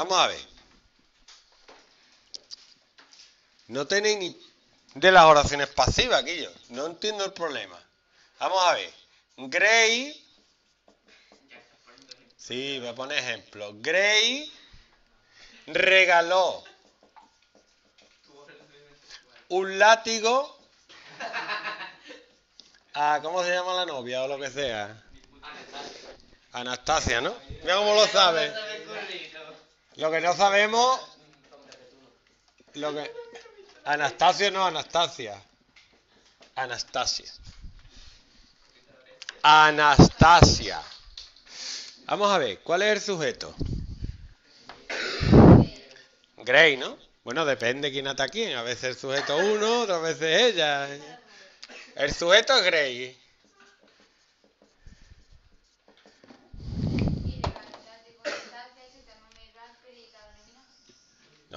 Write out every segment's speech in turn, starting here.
Vamos a ver. No tenéis ni de las oraciones pasivas, yo. No entiendo el problema. Vamos a ver. Gray. Sí, voy a poner ejemplo. Gray regaló un látigo a, ¿cómo se llama la novia o lo que sea? Anastasia, ¿no? Mira cómo lo sabe. Lo que no sabemos... Lo que... Anastasio no, Anastasia. Anastasia. Anastasia. Vamos a ver, ¿cuál es el sujeto? Grey, ¿no? Bueno, depende quién ata quién. A veces el sujeto uno, otras veces ella. El sujeto es Grey.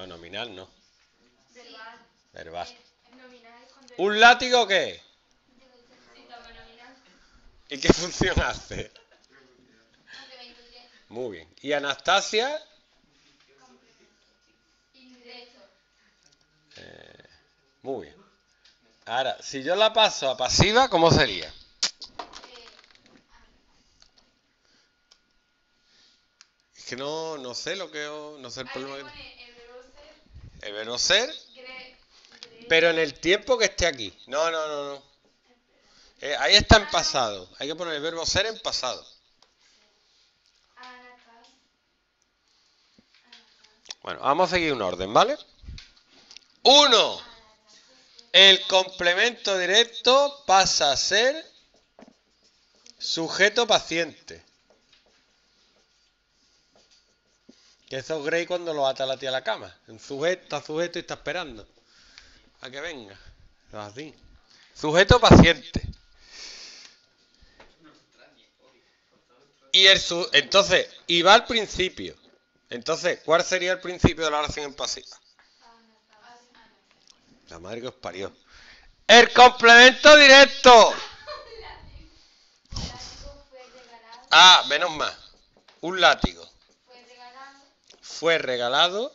No, nominal no. Verbal. ¿Un látigo qué? ¿Y qué función hace? Muy bien. ¿Y Anastasia? Eh, muy bien. Ahora, si yo la paso a pasiva, ¿cómo sería? Es que no, no sé lo que... No sé el problema. El verbo ser pero en el tiempo que esté aquí. No, no, no, no. Eh, ahí está en pasado. Hay que poner el verbo ser en pasado. Bueno, vamos a seguir un orden, ¿vale? Uno. El complemento directo pasa a ser sujeto paciente. Que eso es Grey cuando lo ata la tía a la cama. Sujeto, está sujeto y está esperando a que venga. Así. Sujeto paciente. Y el su entonces, y va al principio. Entonces, ¿cuál sería el principio de la oración en pasiva? La madre que os parió. El complemento directo. Ah, menos más. Un látigo. Fue regalado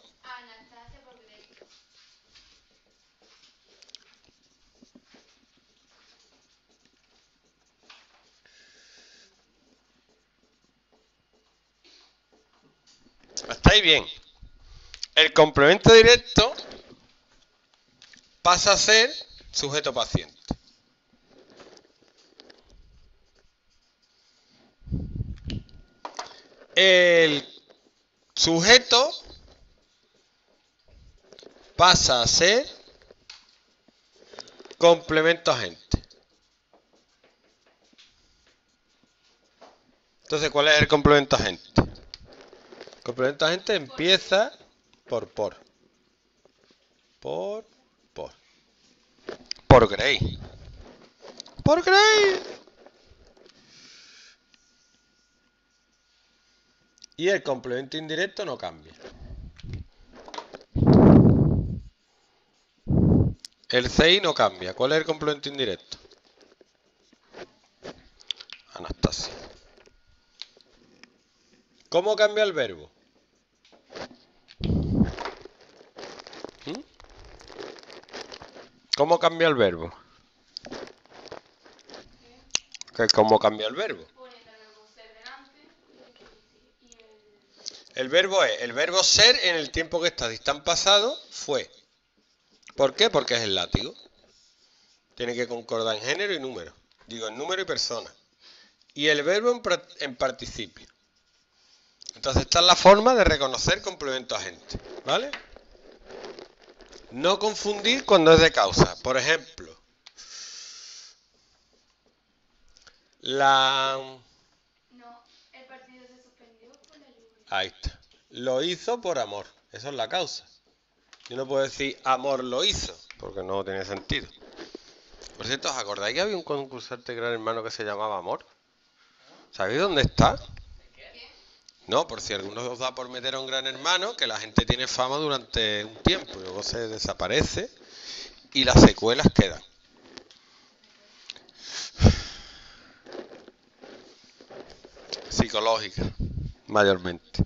¿Estáis bien? El complemento directo pasa a ser sujeto paciente. El sujeto pasa a ser complemento agente. Entonces, ¿cuál es el complemento agente? complemento agente empieza por por. Por por. Por Gray. Por Gray. Y el complemento indirecto no cambia. El CI no cambia. ¿Cuál es el complemento indirecto? Anastasia. ¿Cómo cambia el verbo? ¿Cómo cambia el verbo? ¿Cómo cambia el verbo? El verbo es, el verbo ser en el tiempo que está. En pasado, fue. ¿Por qué? Porque es el látigo. Tiene que concordar en género y número. Digo, en número y persona. Y el verbo en, en participio. Entonces esta es la forma de reconocer complemento agente. ¿Vale? No confundir cuando es de causa. Por ejemplo, la... No, el partido se suspendió por la lluvia. Ahí está. Lo hizo por amor. Eso es la causa. Yo no puedo decir amor lo hizo, porque no tiene sentido. Por cierto, ¿os acordáis que había un concursante gran hermano que se llamaba Amor? ¿Sabéis dónde está? No, por si alguno os da por meter a un gran hermano, que la gente tiene fama durante un tiempo y luego se desaparece y las secuelas quedan. Psicológica, mayormente.